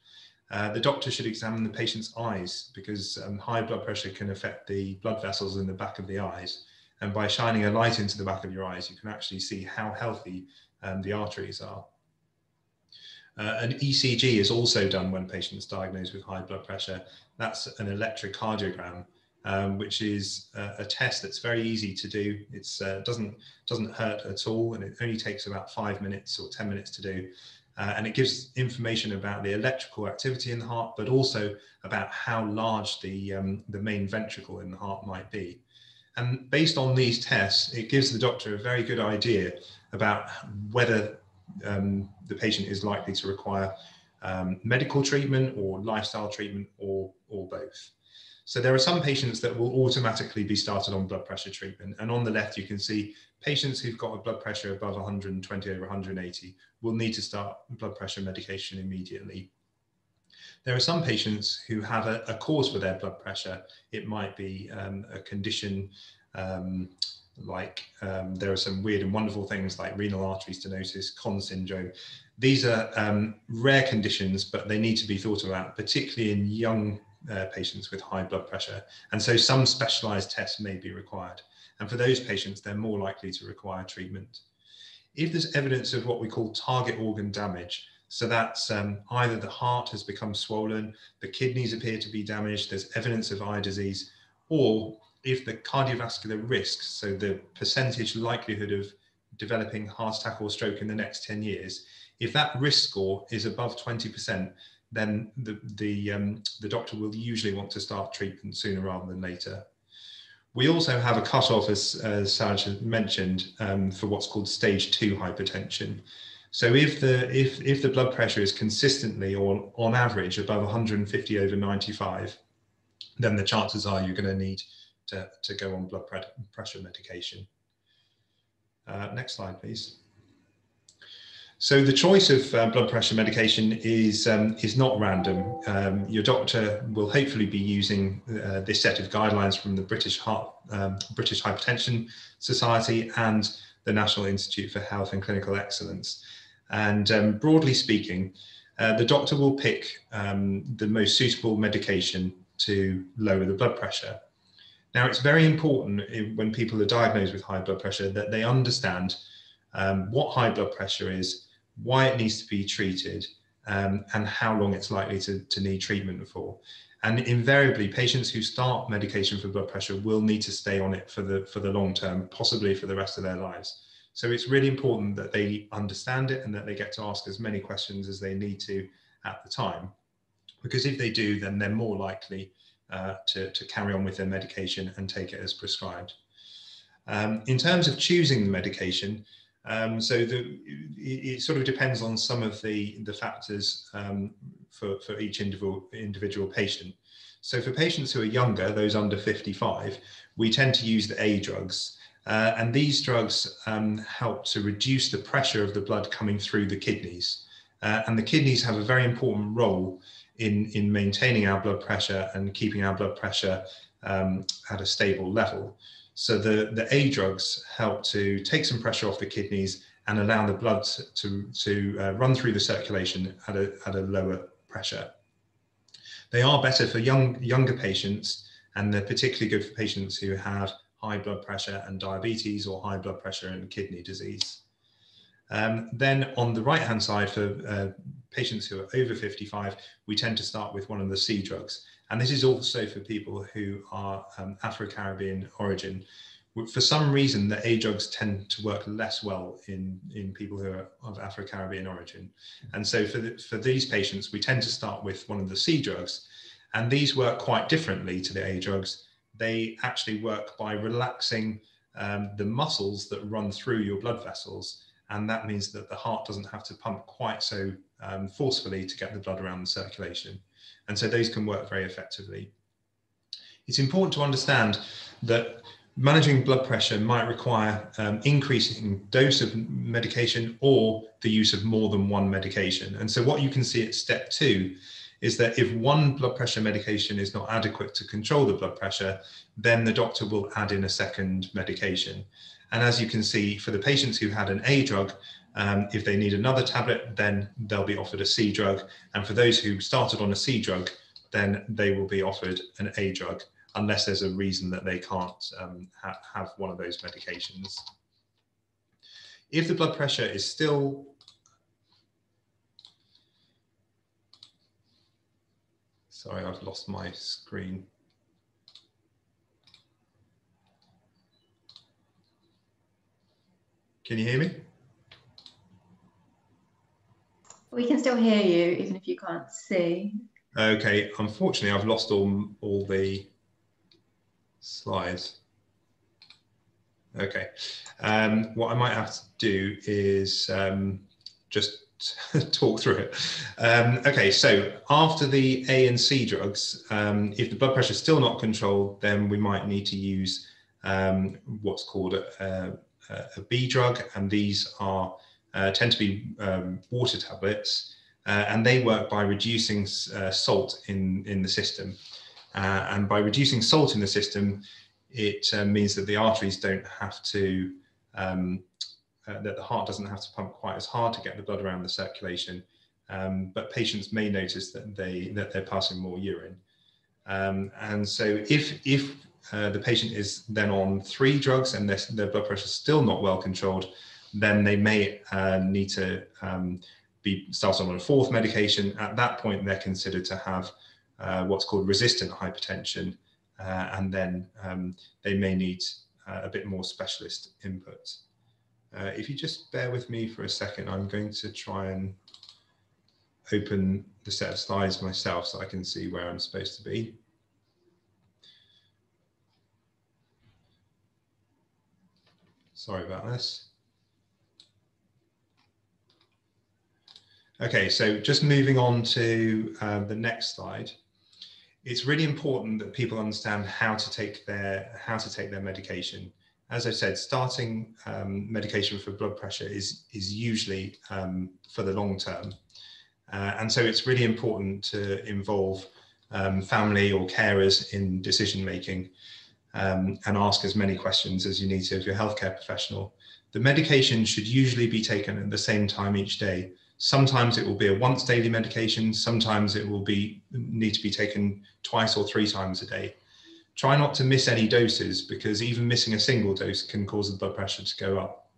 Speaker 3: Uh, the doctor should examine the patient's eyes because um, high blood pressure can affect the blood vessels in the back of the eyes. And by shining a light into the back of your eyes, you can actually see how healthy um, the arteries are. Uh, an ECG is also done when patients diagnosed with high blood pressure. That's an electrocardiogram, um, which is uh, a test that's very easy to do. It uh, doesn't doesn't hurt at all, and it only takes about five minutes or ten minutes to do. Uh, and it gives information about the electrical activity in the heart, but also about how large the, um, the main ventricle in the heart might be. And based on these tests, it gives the doctor a very good idea about whether um, the patient is likely to require um, medical treatment or lifestyle treatment or, or both. So there are some patients that will automatically be started on blood pressure treatment. And on the left, you can see patients who've got a blood pressure above 120 over 180 will need to start blood pressure medication immediately. There are some patients who have a, a cause for their blood pressure. It might be um, a condition um, like um, there are some weird and wonderful things like renal artery stenosis, Conn syndrome. These are um, rare conditions, but they need to be thought about, particularly in young uh, patients with high blood pressure. And so some specialized tests may be required. And for those patients, they're more likely to require treatment. If there's evidence of what we call target organ damage, so that's um, either the heart has become swollen, the kidneys appear to be damaged, there's evidence of eye disease, or if the cardiovascular risks, so the percentage likelihood of developing heart attack or stroke in the next 10 years, if that risk score is above 20%, then the, the, um, the doctor will usually want to start treatment sooner rather than later. We also have a cutoff, as, as Sarah mentioned, um, for what's called stage two hypertension. So if the, if, if the blood pressure is consistently or on average above 150 over 95, then the chances are you're going to need to, to go on blood pressure medication. Uh, next slide, please. So the choice of uh, blood pressure medication is um, is not random. Um, your doctor will hopefully be using uh, this set of guidelines from the British Heart um, British Hypertension Society and the National Institute for Health and Clinical Excellence. And um, broadly speaking, uh, the doctor will pick um, the most suitable medication to lower the blood pressure. Now, it's very important when people are diagnosed with high blood pressure that they understand um, what high blood pressure is, why it needs to be treated, um, and how long it's likely to, to need treatment for. And invariably, patients who start medication for blood pressure will need to stay on it for the, for the long term, possibly for the rest of their lives. So it's really important that they understand it and that they get to ask as many questions as they need to at the time. Because if they do, then they're more likely uh, to, to carry on with their medication and take it as prescribed. Um, in terms of choosing the medication, um, so the, it, it, sort of depends on some of the, the factors um, for, for each individual, individual patient. So for patients who are younger, those under 55, we tend to use the A drugs. Uh, and these drugs um, help to reduce the pressure of the blood coming through the kidneys. Uh, and the kidneys have a very important role in, in maintaining our blood pressure and keeping our blood pressure um, at a stable level. So the, the A drugs help to take some pressure off the kidneys and allow the blood to, to uh, run through the circulation at a, at a lower pressure. They are better for young, younger patients and they're particularly good for patients who have high blood pressure and diabetes or high blood pressure and kidney disease. Um, then on the right hand side for uh, patients who are over 55, we tend to start with one of the C drugs. And this is also for people who are um, Afro-Caribbean origin. For some reason, the A drugs tend to work less well in, in people who are of Afro-Caribbean origin. And so for, the, for these patients, we tend to start with one of the C drugs. And these work quite differently to the A drugs. They actually work by relaxing um, the muscles that run through your blood vessels. And that means that the heart doesn't have to pump quite so um, forcefully to get the blood around the circulation. And so those can work very effectively. It's important to understand that managing blood pressure might require um, increasing dose of medication or the use of more than one medication. And so what you can see at step two is that if one blood pressure medication is not adequate to control the blood pressure, then the doctor will add in a second medication. And as you can see, for the patients who had an A drug, um, if they need another tablet, then they'll be offered a C drug. And for those who started on a C drug, then they will be offered an A drug unless there's a reason that they can't um, ha have one of those medications. If the blood pressure is still Sorry, I've lost my screen. Can you hear me?
Speaker 1: We can still hear you, even if you can't see.
Speaker 3: Okay, unfortunately, I've lost all, all the slides. Okay, um, what I might have to do is um, just <laughs> talk through it. Um, okay, so after the A and C drugs, um, if the blood pressure is still not controlled, then we might need to use um, what's called a, a, a B drug, and these are uh, tend to be um, water tablets, uh, and they work by reducing uh, salt in in the system. Uh, and by reducing salt in the system, it uh, means that the arteries don't have to, um, uh, that the heart doesn't have to pump quite as hard to get the blood around the circulation. Um, but patients may notice that they that they're passing more urine. Um, and so if if the patient is then on three drugs and their, their blood pressure is still not well controlled, then they may uh, need to um, be started on a fourth medication. At that point, they're considered to have uh, what's called resistant hypertension, uh, and then um, they may need uh, a bit more specialist input. Uh, if you just bear with me for a second, I'm going to try and open the set of slides myself so I can see where I'm supposed to be. Sorry about this. Okay, so just moving on to uh, the next slide it's really important that people understand how to take their how to take their medication. As I said, starting um, medication for blood pressure is is usually um, for the long term, uh, and so it's really important to involve um, family or carers in decision making, um, and ask as many questions as you need to if you're a healthcare professional. The medication should usually be taken at the same time each day Sometimes it will be a once daily medication. Sometimes it will be need to be taken twice or three times a day. Try not to miss any doses because even missing a single dose can cause the blood pressure to go up.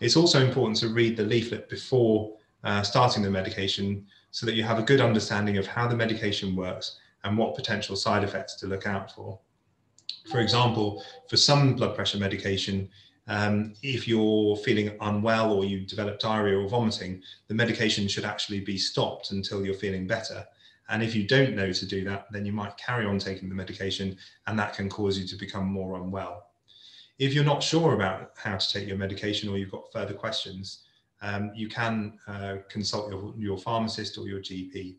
Speaker 3: It's also important to read the leaflet before uh, starting the medication so that you have a good understanding of how the medication works and what potential side effects to look out for. For example, for some blood pressure medication, um, if you're feeling unwell or you develop diarrhea or vomiting, the medication should actually be stopped until you're feeling better. And if you don't know to do that, then you might carry on taking the medication and that can cause you to become more unwell. If you're not sure about how to take your medication or you've got further questions, um, you can uh, consult your, your pharmacist or your GP.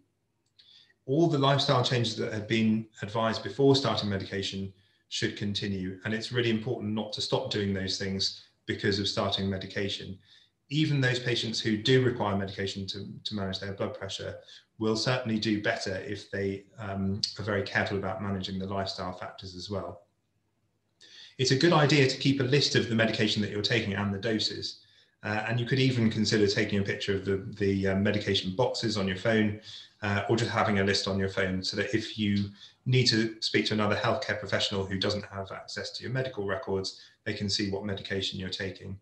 Speaker 3: All the lifestyle changes that have been advised before starting medication should continue. And it's really important not to stop doing those things because of starting medication. Even those patients who do require medication to, to manage their blood pressure will certainly do better if they um, are very careful about managing the lifestyle factors as well. It's a good idea to keep a list of the medication that you're taking and the doses. Uh, and you could even consider taking a picture of the, the uh, medication boxes on your phone uh, or just having a list on your phone so that if you need to speak to another healthcare professional who doesn't have access to your medical records, they can see what medication you're taking.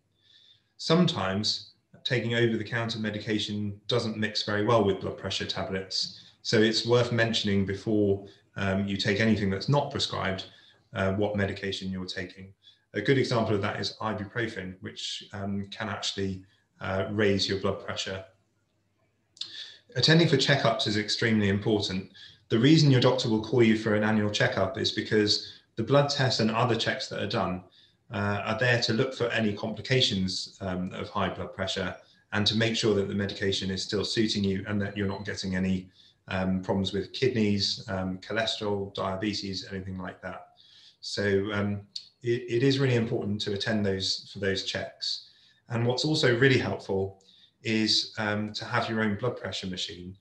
Speaker 3: Sometimes taking over the counter medication doesn't mix very well with blood pressure tablets. So it's worth mentioning before um, you take anything that's not prescribed, uh, what medication you're taking. A good example of that is ibuprofen, which um, can actually uh, raise your blood pressure. Attending for checkups is extremely important. The reason your doctor will call you for an annual checkup is because the blood tests and other checks that are done uh, are there to look for any complications um, of high blood pressure and to make sure that the medication is still suiting you and that you're not getting any um, problems with kidneys, um, cholesterol, diabetes, anything like that. So um, it, it is really important to attend those for those checks. And what's also really helpful is um, to have your own blood pressure machine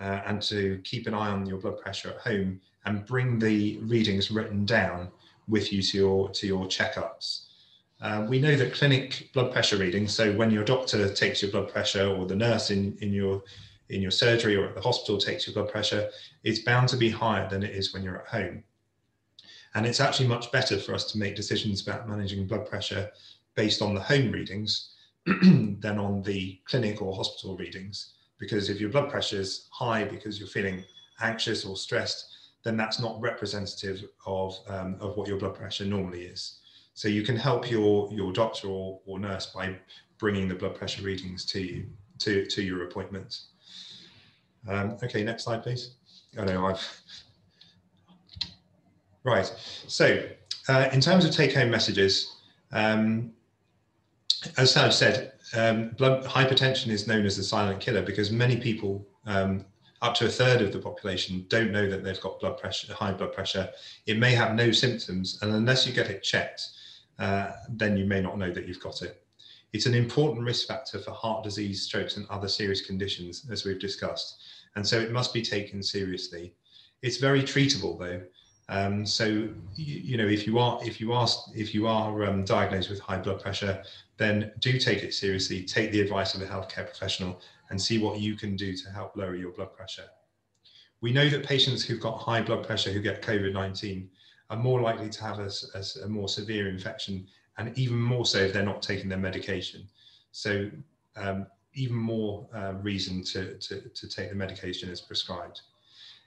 Speaker 3: uh, and to keep an eye on your blood pressure at home and bring the readings written down with you to your to your checkups. Uh, we know that clinic blood pressure readings, so when your doctor takes your blood pressure or the nurse in, in your in your surgery or at the hospital takes your blood pressure, it's bound to be higher than it is when you're at home. And it's actually much better for us to make decisions about managing blood pressure based on the home readings <clears throat> than on the clinic or hospital readings. Because if your blood pressure is high because you're feeling anxious or stressed, then that's not representative of, um, of what your blood pressure normally is. So you can help your, your doctor or, or nurse by bringing the blood pressure readings to you, to, to your appointments. Um, okay, next slide, please. Oh no, I've, <laughs> right. So uh, in terms of take home messages, um, as Saj said, um, blood hypertension is known as the silent killer because many people um, up to a third of the population don't know that they've got blood pressure, high blood pressure. It may have no symptoms, and unless you get it checked, uh, then you may not know that you've got it. It's an important risk factor for heart disease, strokes, and other serious conditions, as we've discussed, and so it must be taken seriously. It's very treatable, though. Um, so you, you, know, if you are if you are if you are um, diagnosed with high blood pressure, then do take it seriously. Take the advice of a healthcare professional and see what you can do to help lower your blood pressure. We know that patients who've got high blood pressure who get COVID-19 are more likely to have a, a, a, more severe infection and even more so if they're not taking their medication. So um, even more uh, reason to, to, to take the medication as prescribed.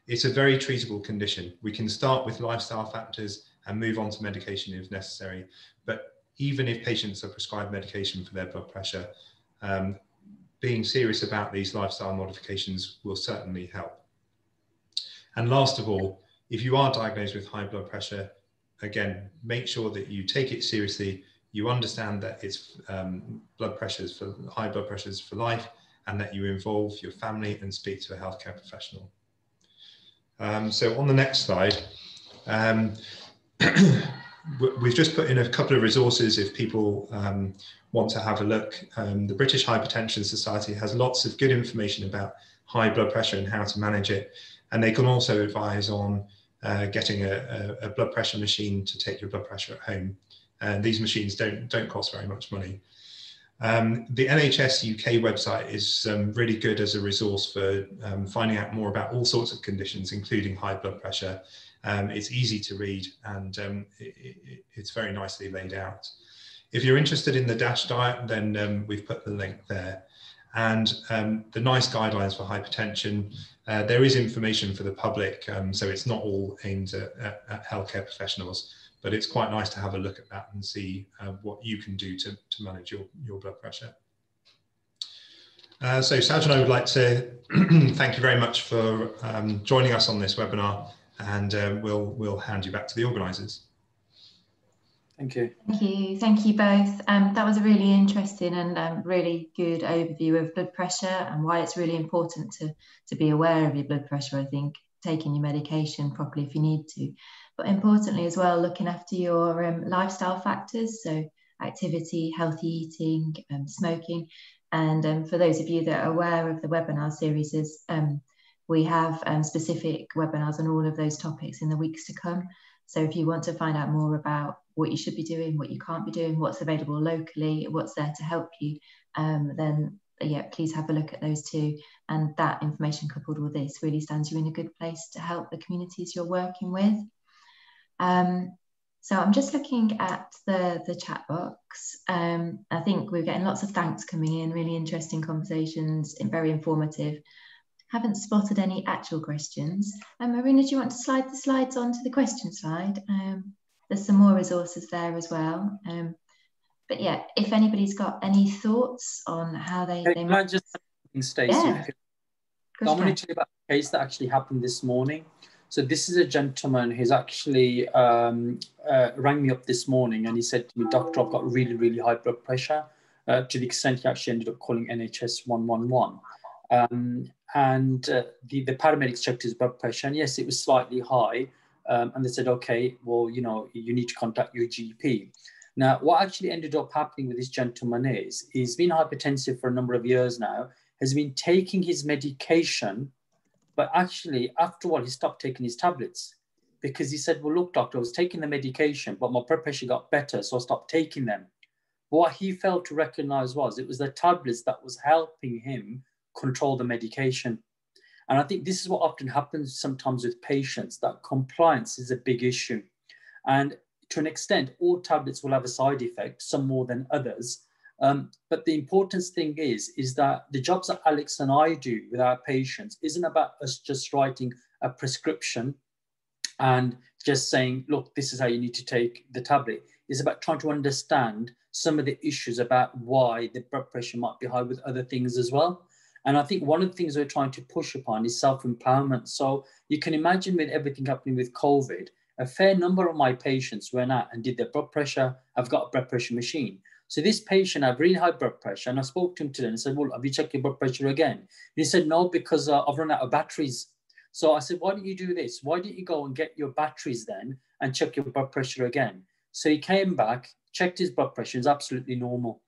Speaker 3: It's a very treatable condition. We can start with lifestyle factors and move on to medication if necessary. But even if patients are prescribed medication for their blood pressure, um, being serious about these lifestyle modifications will certainly help. And last of all, if you are diagnosed with high blood pressure, again, make sure that you take it seriously. You understand that it's um, blood pressures for high blood pressures for life, and that you involve your family and speak to a healthcare professional. Um, so on the next slide, um, <clears throat> we've just put in a couple of resources if people um, want to have a look. Um, the British Hypertension Society has lots of good information about high blood pressure and how to manage it. And they can also advise on uh, getting a, a, a, blood pressure machine to take your blood pressure at home. And these machines don't, don't cost very much money. Um, the NHS UK website is um, really good as a resource for um, finding out more about all sorts of conditions, including high blood pressure. Um, it's easy to read and um, it, it, it's very nicely laid out. If you're interested in the DASH diet, then um, we've put the link there. And um, the NICE guidelines for hypertension, uh, there is information for the public, um, so it's not all aimed at, at, at, healthcare professionals, but it's quite nice to have a look at that and see uh, what you can do to, to manage your, your blood pressure. Uh, so Saj and I would like to <clears throat> thank you very much for um, joining us on this webinar and uh, we'll, we'll hand you back to the organisers.
Speaker 2: Thank you.
Speaker 1: Thank you. Thank you both. Um, that was a really interesting and um, really good overview of blood pressure and why it's really important to, to be aware of your blood pressure, I think, taking your medication properly if you need to. But importantly as well, looking after your um, lifestyle factors, so activity, healthy eating, um, smoking. And um, for those of you that are aware of the webinar series, um, we have specific webinars on all of those topics in the weeks to come. So if you want to find out more about what you should be doing, what you can't be doing, what's available locally, what's there to help you, um, then yeah, please have a look at those too. And that information coupled with this really stands you in a good place to help the communities you're working with. Um, so I'm just looking at the, the chat box. Um, I think we're getting lots of thanks coming in, really interesting conversations and very informative. Haven't spotted any actual questions. Um, Marina, do you want to slide the slides onto the question slide? Um, there's some more resources there as well. Um, but yeah, if anybody's got any thoughts on how they, they
Speaker 2: might just Stacey. Yeah. I'm going to tell you about a case that actually happened this morning. So this is a gentleman who's actually um, uh, rang me up this morning and he said to me, Doctor, I've got really, really high blood pressure uh, to the extent he actually ended up calling NHS 111. Um, and uh, the, the paramedics checked his blood pressure, and yes, it was slightly high. Um, and they said, okay, well, you know, you need to contact your GP. Now, what actually ended up happening with this gentleman is he's been hypertensive for a number of years now, has been taking his medication, but actually, after a while, he stopped taking his tablets because he said, well, look, doctor, I was taking the medication, but my blood pressure got better, so I stopped taking them. but What he failed to recognize was it was the tablets that was helping him control the medication. And I think this is what often happens sometimes with patients that compliance is a big issue. And to an extent, all tablets will have a side effect, some more than others. Um, but the important thing is, is that the jobs that Alex and I do with our patients isn't about us just writing a prescription and just saying, look, this is how you need to take the tablet. It's about trying to understand some of the issues about why the blood pressure might be high with other things as well. And I think one of the things we're trying to push upon is self empowerment. So you can imagine with everything happening with COVID, a fair number of my patients went out and did their blood pressure. I've got a blood pressure machine. So this patient had really high blood pressure, and I spoke to him today and said, "Well, have you checked your blood pressure again?" And he said, "No, because uh, I've run out of batteries." So I said, "Why don't you do this? Why don't you go and get your batteries then and check your blood pressure again?" So he came back, checked his blood pressure, it's absolutely normal.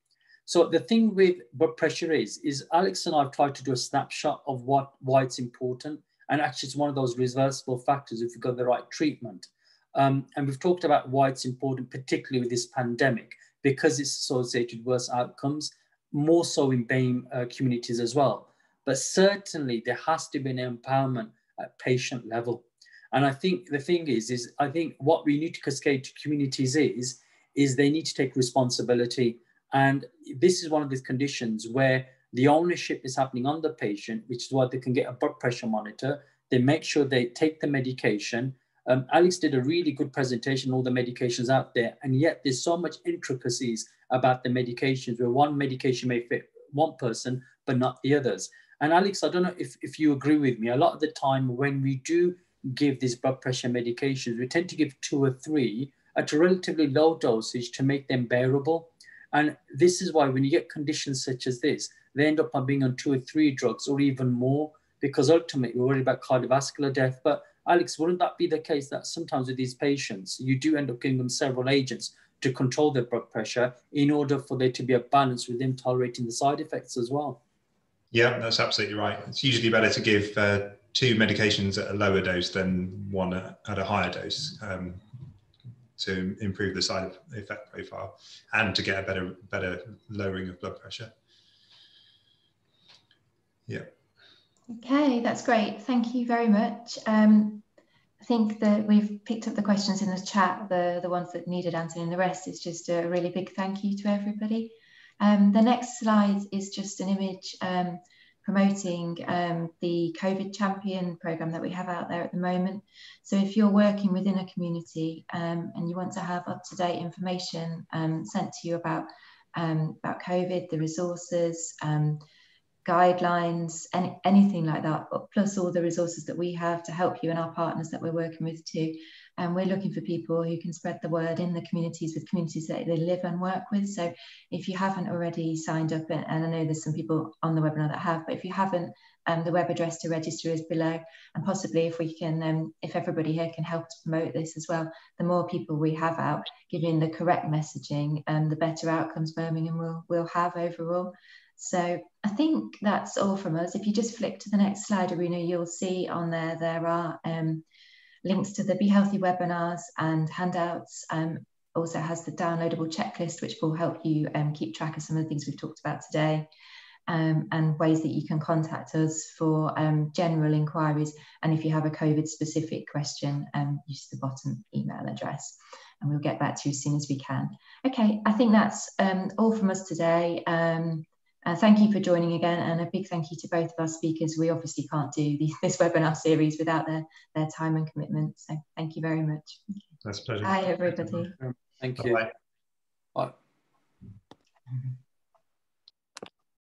Speaker 2: So the thing with blood pressure is, is Alex and I have tried to do a snapshot of what why it's important. And actually it's one of those reversible factors if you've got the right treatment. Um, and we've talked about why it's important, particularly with this pandemic, because it's associated with worse outcomes, more so in BAME uh, communities as well. But certainly there has to be an empowerment at patient level. And I think the thing is, is I think what we need to cascade to communities is, is they need to take responsibility and this is one of the conditions where the ownership is happening on the patient, which is why they can get a blood pressure monitor. They make sure they take the medication. Um, Alex did a really good presentation, all the medications out there, and yet there's so much intricacies about the medications where one medication may fit one person, but not the others. And Alex, I don't know if, if you agree with me, a lot of the time when we do give these blood pressure medications, we tend to give two or three at a relatively low dosage to make them bearable. And this is why when you get conditions such as this, they end up on being on two or three drugs or even more, because ultimately we're worried about cardiovascular death. But Alex, wouldn't that be the case that sometimes with these patients, you do end up giving them several agents to control their blood pressure in order for there to be a balance with them tolerating the side effects as well?
Speaker 3: Yeah, that's absolutely right. It's usually better to give uh, two medications at a lower dose than one at, a higher dose. Um, to improve the side effect profile and to get a better better lowering of blood pressure. Yeah.
Speaker 1: Okay, that's great. Thank you very much. Um, I think that we've picked up the questions in the chat, the, the ones that needed answering, the rest is just a really big thank you to everybody. Um, the next slide is just an image um, promoting um, the COVID champion program that we have out there at the moment. So if you're working within a community um, and you want to have up-to-date information um, sent to you about, um, about COVID, the resources, um, guidelines, any, anything like that, plus all the resources that we have to help you and our partners that we're working with too, and we're looking for people who can spread the word in the communities with communities that they live and work with. So if you haven't already signed up, and, I know there's some people on the webinar that have, but if you haven't, um, the web address to register is below. And possibly if we can, um, if everybody here can help to promote this as well, the more people we have out giving the correct messaging, and um, the better outcomes Birmingham will, will have overall. So I think that's all from us. If you just flick to the next slide, Aruna, you'll see on there, there are um, links to the BHealthy webinars and handouts. Um, also has the downloadable checklist, which will help you um, keep track of some of the things we've talked about today. Um, and ways that you can contact us for um, general inquiries. And if you have a COVID specific question, um, use the bottom email address and we'll get back to you as soon as we can. Okay, I think that's um, all from us today. Uh, thank you for joining again and a big thank you to both of our speakers. We obviously can't do the, <laughs> this webinar series without their, their time and commitment. So thank you very much.
Speaker 3: That's a pleasure.
Speaker 1: Bye everybody.
Speaker 2: Thank you. Bye. Bye.